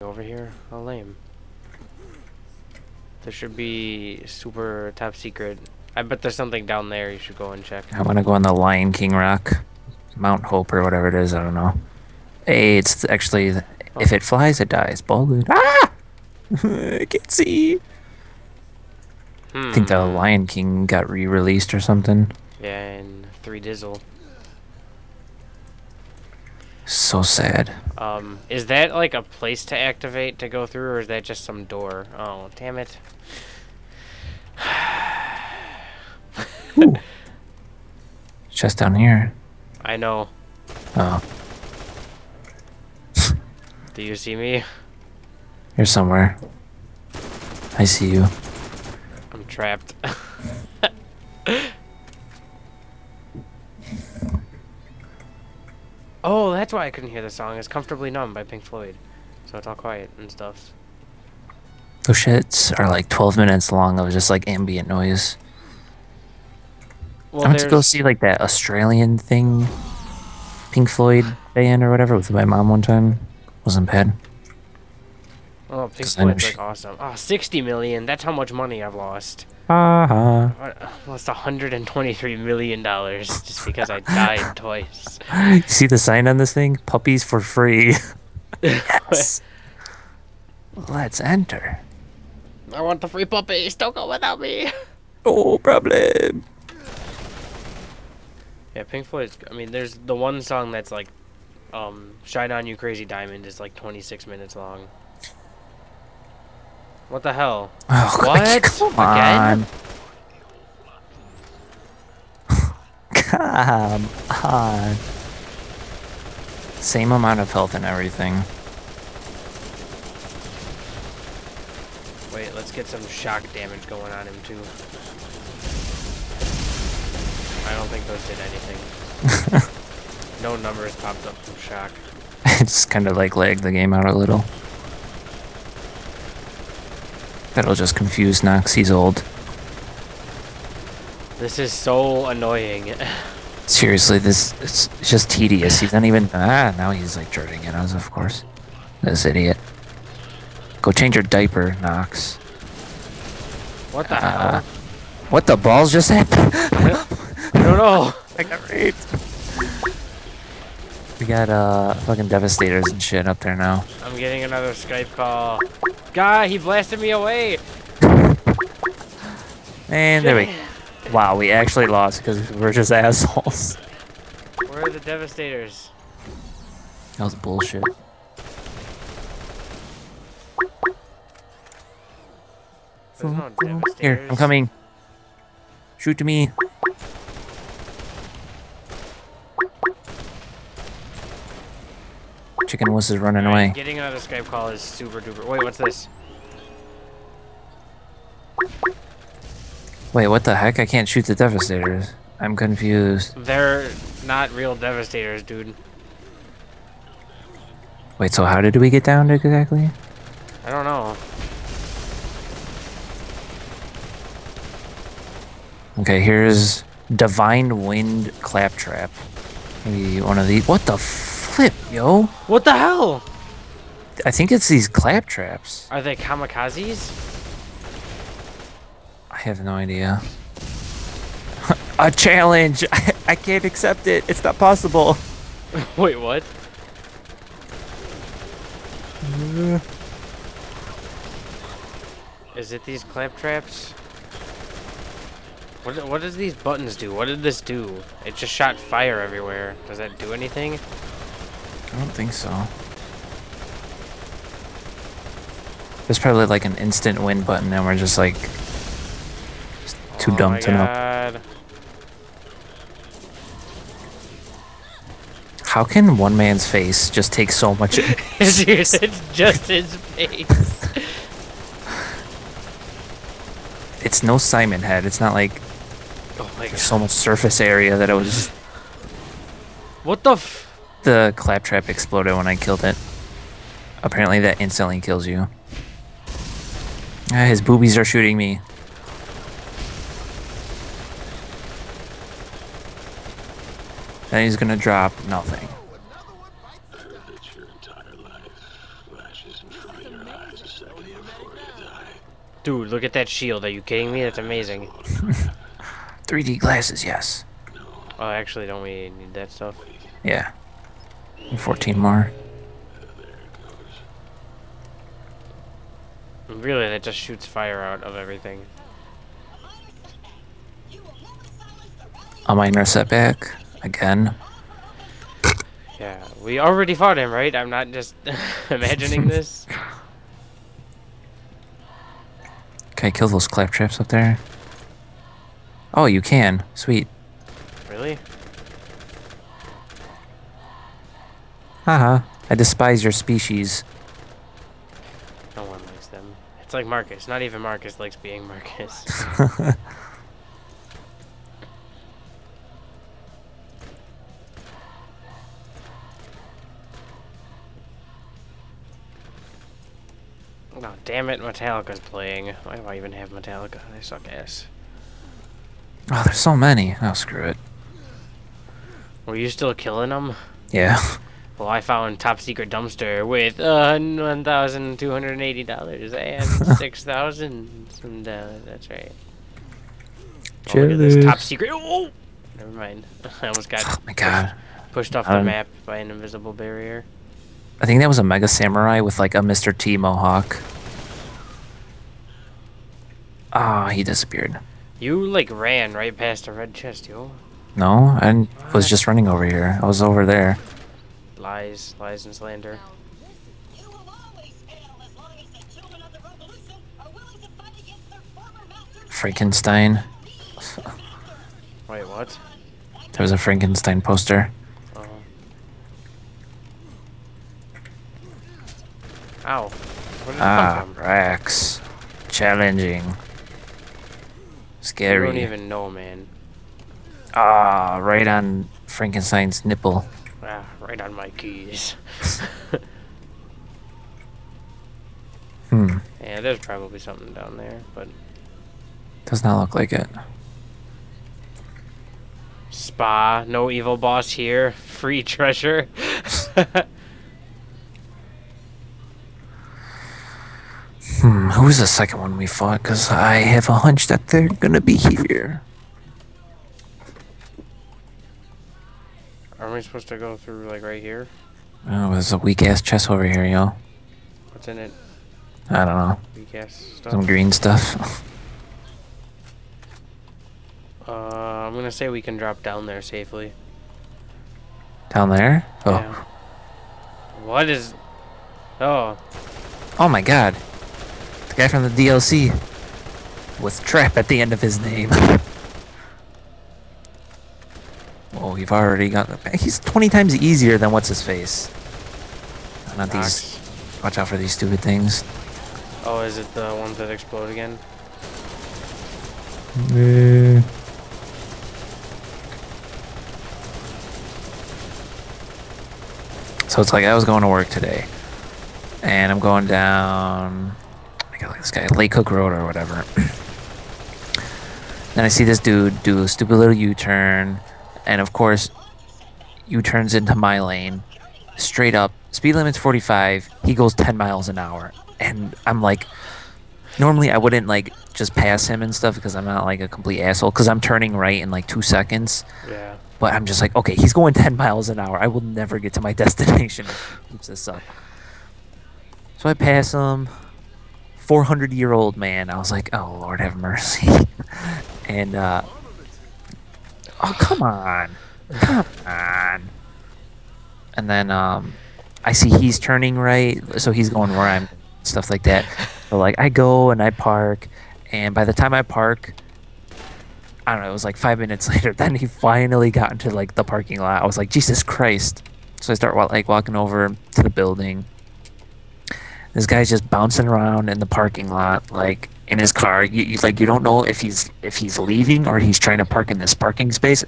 over here? How lame. There should be super top secret. I bet there's something down there you should go and check. I want to go on the Lion King rock. Mount Hope or whatever it is, I don't know. Hey, it's actually, if it flies, it dies. Bullet. Ah! I can't see. I think the Hmm. Lion King got re-released or something. Yeah, and three dizzle. So sad. Um, is that like a place to activate to go through, or is that just some door? Oh, damn it. Just down here. I know. Oh, Do you see me? you're somewhere. I see you. I'm trapped. oh, that's why I couldn't hear the song. It's Comfortably Numb by Pink Floyd. So it's all quiet and stuff. Oh, Those shits are like 12 minutes long of just like ambient noise. Well, I went to go see like that Australian thing, Pink Floyd band or whatever with my mom one time. Wasn't bad. Oh, Pink 'cause I know Floyd's like awesome. Oh, 60 million. That's how much money I've lost. Uh-huh. I lost 123 million dollars just because I died twice. You see the sign on this thing? Puppies for free. yes. Let's enter. I want the free puppies. Don't go without me. No problem. Yeah, Pink Floyd's. I mean, there's the one song that's like, um, "Shine On You Crazy Diamond" is like 26 minutes long. What the hell? Oh, What? Come Again? on. Come on. Same amount of health and everything. Wait, let's get some shock damage going on him too. I don't think those did anything. no numbers popped up from shock. it's kind of like lagged the game out a little. That'll just confuse Nox. He's old. This is so annoying. Seriously, this it's just tedious. He's not even ah. Now he's like charging at us, of course. This idiot. Go change your diaper, Nox. what the Uh, hell? what the balls just happened? I don't know. I got raped. We got uh fucking devastators and shit up there now. I'm getting another Skype call. Guy, he blasted me away. And there we. go. Wow, we actually lost because we're just assholes. Where are the devastators? That was bullshit. There's no Here. I'm coming. Shoot to me. Chicken wuss is running Alright, away. Getting another Skype call is super duper. Wait, what's this? Wait, what the heck? I can't shoot the devastators. I'm confused. They're not real devastators, dude. Wait, so how did we get down exactly? I don't know. Okay, here's Divine Wind Claptrap. Maybe one of these. What the flip, yo? What the hell? I think it's these claptraps. Are they kamikazes? I have no idea. A challenge! I, I can't accept it. It's not possible. Wait, what? Is it these claptraps? What, what does these buttons do? What did this do? It just shot fire everywhere. Does that do anything? I don't think so. There's probably like an instant win button, and we're just like just too oh dumb to know. How can one man's face just take so much? It's just his face. it's no Simon head. It's not like Oh my there's god. so much surface area that it was. Just, What the f- the claptrap exploded when I killed it. Apparently, that instantly kills you. Ah, his boobies are shooting me. Then he's gonna drop nothing. That your entire life flashes in front Dude, look at that shield. Are you kidding me? That's amazing. 3D glasses, yes. Oh, actually, don't we need that stuff? Yeah. 14 more. Really, that just shoots fire out of everything. A minor setback. Again. Yeah, we already fought him, right? I'm not just imagining this. Can I kill those claptraps up there? Oh, you can. Sweet. Really? Haha. I despise your species. No one likes them. It's like Marcus. Not even Marcus likes being Marcus. Oh, damn it, Metallica's playing. Why do I even have Metallica? They suck ass. Oh, there's so many. Oh, screw it. Were you still killing them? Yeah. Well, I found top secret dumpster with uh, one thousand two hundred eighty dollars and six thousand some dollars. That's right. Oh, look at this top secret. Oh, never mind. I almost got Oh my god. pushed off the Um, map by an invisible barrier. I think that was a Mega Samurai with like a Mr. T Mohawk. Ah, he disappeared. You like ran right past a red chest, yo. No, I was just running over here. I was over there. Lies, lies and slander. You will always fail as long as the children of the revolution are willing to fight against their former masters. Frankenstein. Wait, what? There was a Frankenstein poster. Oh. Ow. Where did it Ah, come from? Rex. Challenging. I Scary. don't even know, man. Ah, right on Frankenstein's nipple. Ah, right on my keys. Hmm. yeah, there's probably something down there, but Does not look like it. spa, no evil boss here, free treasure. Hmm. Who was the second one we fought? Because I have a hunch that they're gonna be here. Are we supposed to go through like right here? Oh, there's a weak ass chest over here, y'all. What's in it? I don't know. Weak ass stuff. Some green stuff. Uh, I'm gonna say we can drop down there safely. Down there? Oh. Yeah. What is? Oh, Oh my god. The guy from the DLC. With trap at the end of his name. you've already got the. He's 20 times easier than what's his face. Not these. Watch out for these stupid things. Oh, is it the ones that explode again? So it's like I was going to work today, and I'm going down. I got like this guy Lake Cook Road or whatever. then I see this dude do a stupid little U-turn, and of course, U-turns into my lane, straight up. Speed limit's 45. He goes 10 miles an hour, and I'm like, normally I wouldn't like just pass him and stuff because I'm not like a complete asshole because I'm turning right in like two seconds. Yeah. But I'm just like, okay, he's going 10 miles an hour. I will never get to my destination if he keeps this up. So I pass him. 400 year old man. I was like, oh, Lord have mercy. and, uh, oh, come on. Come on. And then, um, I see he's turning right. So he's going where I'm, stuff like that. So, like, I go and I park. And by the time I park, I don't know, it was like five minutes later. Then he finally got into like the parking lot. I was like, Jesus Christ. So I start like walking over to the building. This guy's just bouncing around in the parking lot, like in his car. You, you like you don't know if he's if he's leaving or he's trying to park in this parking space.